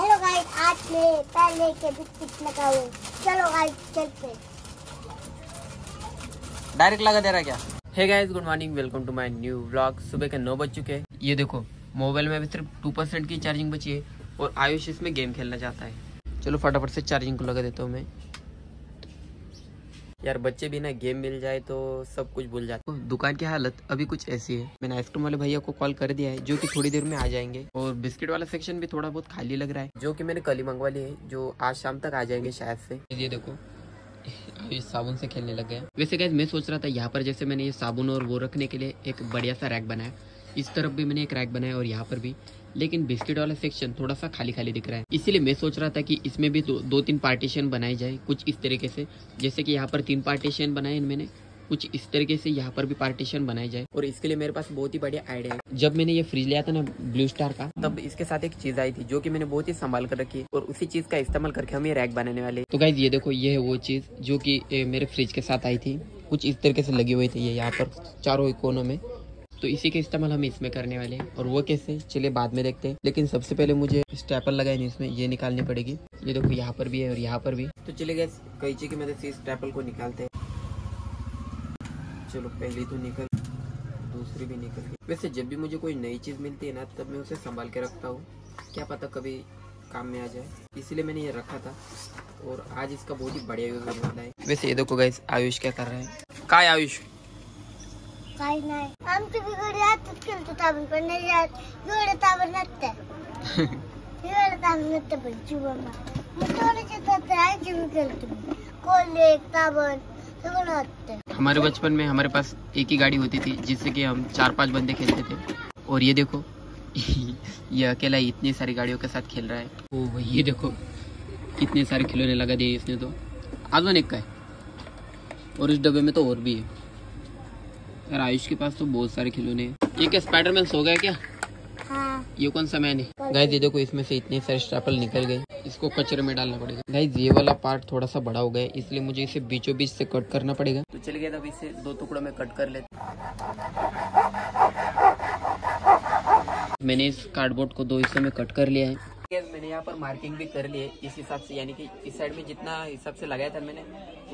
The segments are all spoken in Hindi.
हेलो गाइस आज मैं पहले के बिस्किट लगाऊँ। चलो गाइस चलते डायरेक्ट लगा दे रहा क्या? Hey guys good morning welcome to my new vlog सुबह के नौ बज चुके हैं। ये देखो मोबाइल में अभी सिर्फ़ टू परसेंट की चार्जिंग बची है और आयुष इसमें गेम खेलना चाहता है। चलो फटाफट से चार्जिंग को लगा देता हूँ मैं। यार बच्चे भी ना गेम मिल जाए तो सब कुछ भूल जाते। दुकान की हालत अभी कुछ ऐसी है। मैंने आइसक्रीम वाले भैया को कॉल कर दिया है जो कि थोड़ी देर में आ जाएँगे। और बिस्किट वाला सेक्शन भी थोड़ा बहुत खाली लग रहा है। जो कि मैंने कल ही मंगवा ली है जो आज शाम तक आ जाएँगे शायद से। ये देखो अभी साबुन से खेलने लग गया वैसे गैस मैं सोच रहा था यहाँ पर जैसे मैंने ये साबुन और वो रखने के लिए एक बढ़िया सा रैक बनाया। इस तरफ़ भी मैंने एक रैक बनाया और यहाँ पर भी। लेकिन बिस्किट वाला सेक्शन थोड़ा सा खाली खाली दिख रहा है। इसीलिए मैं सोच रहा था कि इसमें भी दो, दो तीन पार्टीशन बनाए जाए कुछ इस तरीके से। जैसे कि यहाँ पर तीन पार्टीशन बनाए मैंने कुछ इस तरीके से यहाँ पर भी पार्टीशन बनाई जाए। और इसके लिए मेरे पास बहुत ही बढ़िया आइडिया है। जब मैंने ये फ्रिज लिया था ना ब्लू स्टार का तब इसके साथ एक चीज़ आई थी जो कि मैंने बहुत ही संभाल कर रखी और उसी चीज़ का इस्तेमाल करके हम ये रैक बनाने वाले तो गाइज़ ये देखो ये है वो चीज़ जो की मेरे फ्रिज के साथ आई थी। कुछ इस तरीके से लगी हुई थी ये यहाँ पर चारों कोनों में। तो इसी का इस्तेमाल हम इसमें करने वाले हैं। और वो कैसे? चलिए बाद में देखते हैं। लेकिन सबसे पहले मुझे स्टेपल लगाए नहीं इसमें, ये निकालनी पड़ेगी। ये देखो, यहाँ पर भी है और यहाँ पर भी। तो चलिए गए कैची की मदद से स्टेपल को निकालते हैं। चलो, पहली तो निकल, दूसरी भी निकल गई। वैसे जब भी मुझे कोई नई चीज़ मिलती है ना, तब मैं उसे संभाल के रखता हूँ। क्या पता कभी काम में आ जाए। इसीलिए मैंने ये रखा था। और आज इसका बहुत ही बढ़िया यूज़ होने वाला है। वैसे ये देखो गाइस आयुष क्या कर रहा है। काय आयुष? काही नाही. आमच्या बिघडे आताच केलं ताबण पण नाही एवढं ताबण नसतं एवढं ताबण नसतं पण जीवनमा मग थोडेसे तर आईची मी केलं तुम्ही कोल्हे ताबण सगळं वाटतं हमारे बचपन में हमारे पास एक ही गाड़ी होती थी जिससे कि हम चार पाँच बंदे खेलते थे। और ये देखो ये अकेला इतनी सारी गाड़ियों के साथ खेल रहा है। ओ ये देखो कितने सारे खिलौने लगा दिए इसने तो। आजोन एक का है। और इस डब्बे में तो और भी है। यार आयुष के पास तो बहुत सारे खिलौने हैं। ये क्या स्पाइडरमैन सो गया क्या? हाँ। ये कौन सा मैन है? गाइस ये देखो इसमें से इतने सारे स्ट्रैपल निकल गए। इसको कचरे में डालना पड़ेगा। गाइस ये वाला पार्ट थोड़ा सा बड़ा हो गया है, इसलिए मुझे इसे बीचों बीच से कट करना पड़ेगा। तो चलिए अब इसे दो टुकड़ों में कट कर लेते मैंने इस कार्डबोर्ड को दो हिस्सों में कट कर लिया है। मैंने यहाँ पर मार्किंग भी कर ली है इस हिसाब से यानी कि इस साइड में जितना हिसाब से लगाया था मैंने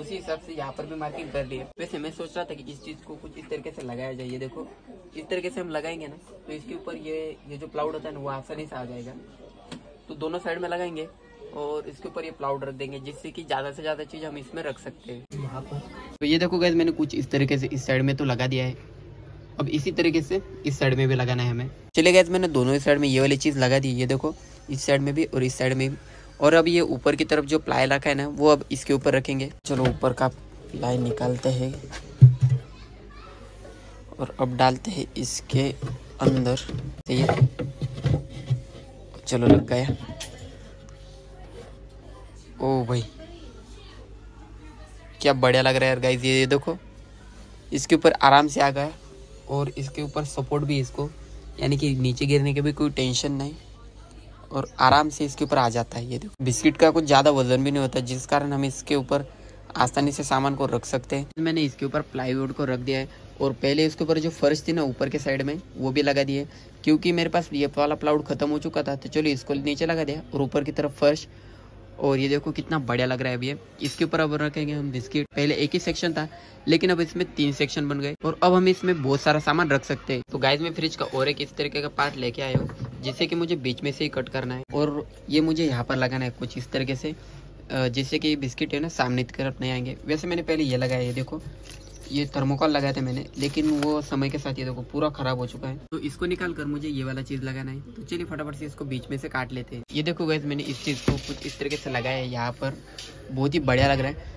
उसी हिसाब से यहाँ पर भी मार्किंग कर ली है वैसे मैं सोच रहा था कि इस चीज़ को कुछ इस तरीके से लगाया जाए। ये देखो इस तरीके से हम लगाएँगे ना तो इसके ऊपर ये ये जो प्लाउड होता है ना वो आसानी से आ जाएगा। तो दोनों साइड में लगाएँगे और इसके ऊपर ये प्लाउड रख देंगे जिससे कि ज़्यादा से ज़्यादा चीज़ हम इसमें रख सकते हैं। यहाँ पर। तो ये देखो गैस मैंने कुछ इस तरीके से इस साइड में तो लगा दिया है। अब इसी तरीके से इस साइड में भी लगाना है हमें। चले गए मैंने दोनों ही साइड में ये वाली चीज़ लगा दी। ये देखो इस साइड में भी और इस साइड में भी। और अब ये ऊपर की तरफ़ जो प्लाई रखा है ना, वो अब इसके ऊपर रखेंगे। चलो, ऊपर का प्लाई निकालते हैं। और अब डालते हैं इसके अंदर ये। चलो, लग गया। ओ भाई, क्या बढ़िया लग रहा है यार गाइस ये देखो। इसके ऊपर आराम से आ गया। और इसके ऊपर सपोर्ट भी इसको। यानी कि नीचे गिरने की भी कोई टेंशन नहीं। और आराम से इसके ऊपर आ जाता है, ये देखो। बिस्किट का कुछ ज़्यादा वज़न भी नहीं होता, जिस कारण हम इसके ऊपर आसानी से सामान को रख सकते हैं। मैंने इसके ऊपर प्लाईवुड को रख दिया है और पहले इसके ऊपर जो फर्श थी ना, ऊपर के साइड में, वो भी लगा दिए क्योंकि मेरे पास ये वाला प्लाउड खत्म हो चुका था तो चलो इसको नीचे लगा दिया और ऊपर की तरफ़ फर्श। और ये देखो कितना बढ़िया लग रहा है अभी। इसके ऊपर अब रखेंगे हम बिस्किट। पहले एक ही सेक्शन था, लेकिन अब इसमें तीन सेक्शन बन गए। और अब हम इसमें बहुत सारा सामान रख सकते हैं। तो गाइस में फ्रिज का और एक इस तरीके का पार्ट लेके आया हूँ। जिससे कि मुझे बीच में से ही कट करना है। और ये मुझे यहाँ पर लगाना है कुछ इस तरीके से। जिससे कि बिस्किट है ना, सामने की तरफ़ नहीं आएँगे। वैसे मैंने पहले ये लगाया, ये देखो। ये थर्मोकॉल लगाया था मैंने, लेकिन वो समय के साथ ये देखो पूरा खराब हो चुका है। तो इसको निकाल कर मुझे ये वाला चीज़ लगाना है। तो चलिए फटाफट से इसको बीच में से काट लेते हैं। ये देखो गैस मैंने इस चीज़ को कुछ इस तरीके से लगाया है यहाँ पर। बहुत ही बढ़िया लग रहा है।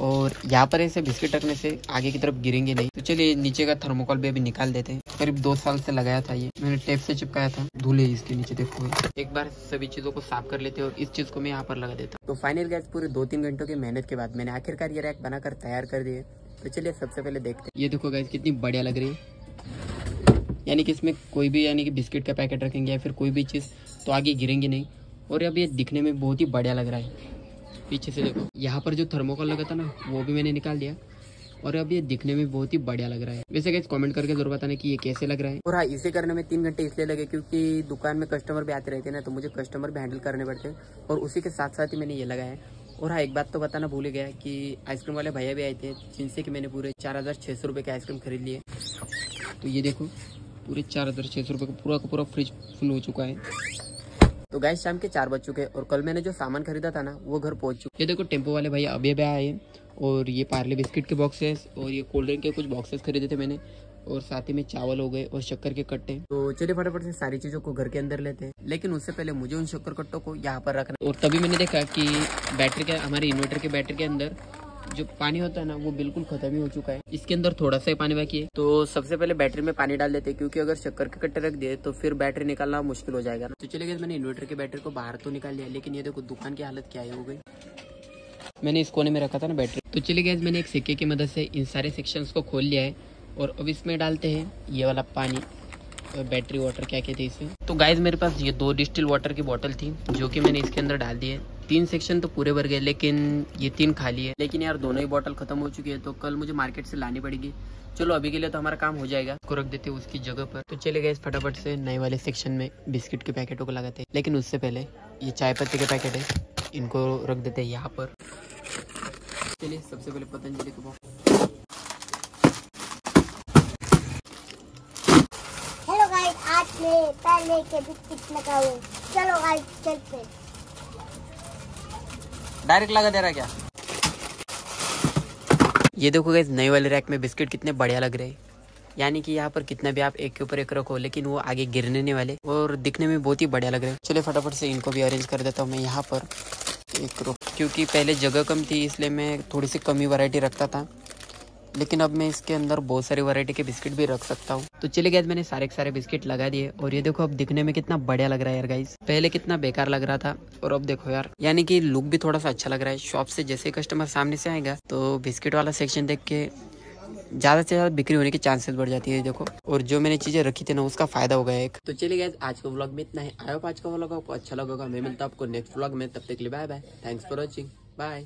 और यहाँ पर ऐसे बिस्किट रखने से आगे की तरफ़ गिरेंगे नहीं। तो चलिए नीचे का थर्मोकॉल भी अभी निकाल देते हैं। करीब दो साल से लगाया था ये। मैंने टेप से चिपकाया था। धूले इसके नीचे, देखो। एक बार सभी चीज़ों को साफ़ कर लेते और इस चीज़ को मैं यहाँ पर लगा देता। तो फाइनल गैस पूरे दो तीन घंटों की मेहनत के बाद मैंने आखिरकार ये रैक बनाकर तैयार कर दिए। तो चलिए सबसे पहले देखते ये देखो गैस कितनी बढ़िया लग रही है। यानी कि इसमें कोई भी, यानी कि बिस्किट का पैकेट रखेंगे या फिर कोई भी चीज़ तो आगे गिरेंगी नहीं। और अब ये दिखने में बहुत ही बढ़िया लग रहा है। पीछे से देखो। यहाँ पर जो थर्मोकॉल लगा था ना, वो भी मैंने निकाल दिया। और अब ये दिखने में बहुत ही बढ़िया लग रहा है। वैसे गाइस कमेंट करके ज़रूर बताने कि ये कैसे लग रहा है। और हाँ इसे करने में तीन घंटे इसलिए लगे क्योंकि दुकान में कस्टमर भी आते रहते हैं ना तो मुझे कस्टमर भी हैंडल करने पड़ते हैं। और उसी के साथ साथ ही मैंने ये लगाया है। और हाँ एक बात तो बताना भूल गया कि आइसक्रीम वाले भैया भी आए थे जिनसे कि मैंने पूरे चार हज़ार छह सौ रुपए के आइसक्रीम खरीद लिए। तो ये देखो पूरे चार हज़ार छह सौ रुपए का पूरा का पूरा फ्रिज फुल हो चुका है। तो गाय शाम के चार बज चुके और कल मैंने जो सामान खरीदा था ना वो घर पहुँच चुके। ये देखो टेंपो वाले भैया अभी अभी आए और ये पार्ले बिस्किट के बॉक्सेस और ये कोल्ड ड्रिंक के कुछ बॉक्सेस खरीदे थे मैंने और साथ ही में चावल हो गए और शक्कर के कट्टे। तो चलिए फटाफट से सारी चीज़ों को घर के अंदर लेते हैं। लेकिन उससे पहले मुझे उन शक्कर कट्टों को यहाँ पर रखना और तभी मैंने देखा कि बैटरी के हमारे इन्वर्टर के बैटरी के अंदर जो पानी होता है ना, वो बिल्कुल खत्म ही हो चुका है। इसके अंदर थोड़ा सा ही पानी बाकी है। तो सबसे पहले बैटरी में पानी डाल देते हैं, क्योंकि अगर शक्कर के कट्टे रख दिए तो फिर बैटरी निकालना मुश्किल हो जाएगा तो चले गए मैंने इन्वर्टर के बैटरी को बाहर तो निकाल लिया, लेकिन ये देखो, दुकान की हालत क्या है गई। मैंने इस कोने में रखा था ना बैटरी। तो चले गए मैंने एक सिक्के की मदद से इन सारे सेक्शंस को खोल लिया है, और अब इसमें डालते हैं ये वाला पानी, और बैटरी वाटर क्या कहते हैं इसे। तो गाइज़ मेरे पास ये दो डिस्टिल वाटर की बोतल थी, जो कि मैंने इसके अंदर डाल दी है। तीन सेक्शन तो पूरे भर गए, लेकिन ये तीन खाली है। लेकिन यार, दोनों ही बॉटल खत्म हो चुकी है तो कल मुझे मार्केट से लानी पड़ेगी। चलो, अभी के लिए तो हमारा काम हो जाएगा। उसको रख देते उसकी जगह पर। तो चले गए फटाफट से नए वाले सेक्शन में बिस्किट के पैकेटों को लगाते हैं। लेकिन उससे पहले ये चाय पत्ती के पैकेट है, इनको रख देते हैं यहाँ पर। चलिए, सबसे पहले पतंजलि को हेलो गाइस आज मैं पहले के बिस्किट चलो गाइस चलते हैं। डायरेक्ट लगा दे रहा क्या? ये देखो गए नए वाले रैक में बिस्किट कितने बढ़िया लग रहे हैं। यानी कि यहाँ पर कितना भी आप एक के ऊपर एक रखो, लेकिन वो आगे गिरने नहीं वाले और दिखने में बहुत ही बढ़िया लग रहे हैं। चलिए फटाफट से इनको भी अरेंज कर देता हूँ मैं यहाँ पर। एक रो क्योंकि पहले जगह कम थी, इसलिए मैं थोड़ी सी कमी वैरायटी रखता था। लेकिन अब मैं इसके अंदर बहुत सारी वैरायटी के बिस्किट भी रख सकता हूँ। तो चले गए मैंने सारे के सारे बिस्किट लगा दिए और ये देखो अब दिखने में कितना बढ़िया लग रहा है यार गाइस। पहले कितना बेकार लग रहा था और अब देखो यार, यानी कि लुक भी थोड़ा सा अच्छा लग रहा है। शॉप से जैसे कस्टमर सामने से आएगा तो बिस्किट वाला सेक्शन देख के ज़्यादा से ज़्यादा बिक्री होने की चांसेस बढ़ जाती है देखो। और जो मैंने चीज़ें रखी थी ना, उसका फ़ायदा हो गया एक। तो चलिए गए आज का व्लॉग में इतना है। आयो आज का व्लॉग आपको अच्छा लगेगा मैं मिलता हूँ आपको नेक्स्ट व्लॉग में। तब तक के लिए bye bye thanks for watching bye